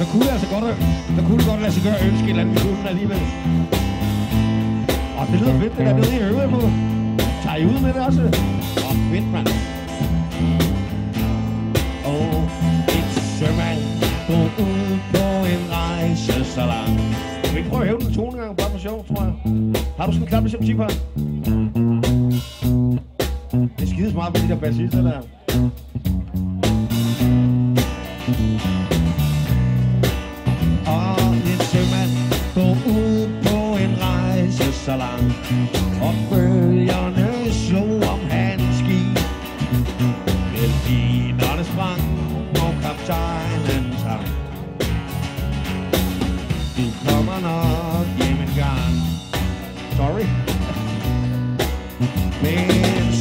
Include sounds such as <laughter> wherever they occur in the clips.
så kunne det altså godt, så kunne det godt lade sig gøre at ønske et eller andet, vi kunne alligevel. Og det lyder fedt, det der nede i øvrigt på. Tager I ud med det også? Åh, fedt, mand. Og et sømand går ud på en rejse så langt. Kan vi ikke prøve at hæve den tone gang, bare for sjov, tror jeg? Har du sådan en klap som tip her? Det er skide smart for de der bassister der. son of Game and Gone. Sorry. <laughs> Been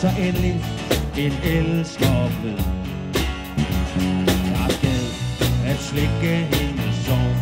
så endelig en elsker ved Jeg gad at slikke hendes sår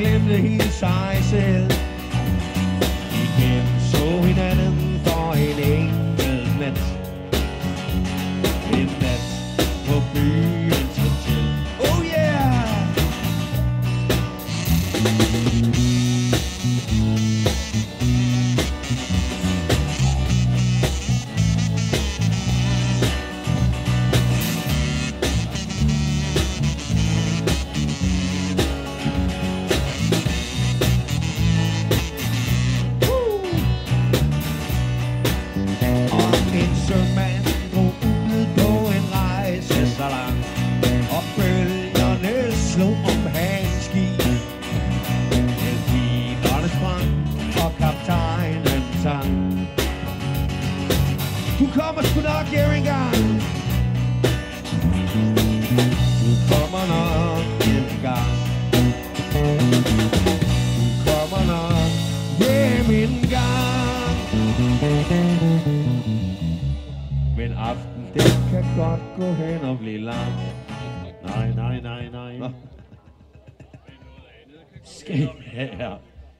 climb the hillside, says Du kommer sgu nok hjem en gang Du kommer nok en gang Du kommer nok hjem en gang men aften, den kan godt gå hen og blive lang. Nej, nej, nej, nej. Skal I, ja, ja.